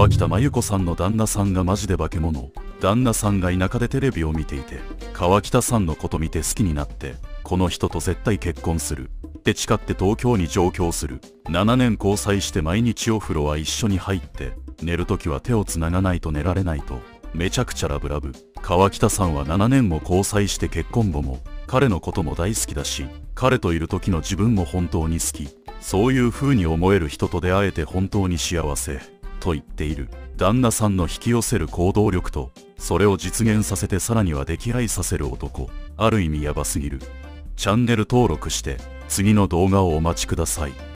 川北真由子さんの旦那さんがマジで化け物。旦那さんが田舎でテレビを見ていて川北さんのこと見て好きになってこの人と絶対結婚する。って誓って東京に上京する。7年交際して毎日お風呂は一緒に入って寝るときは手をつながないと寝られないとめちゃくちゃラブラブ。川北さんは7年も交際して結婚後も彼のことも大好きだし彼といる時の自分も本当に好き。そういう風に思える人と出会えて本当に幸せ。と言っている。旦那さんの引き寄せる行動力とそれを実現させてさらには溺愛させる男。ある意味ヤバすぎる。チャンネル登録して次の動画をお待ちください。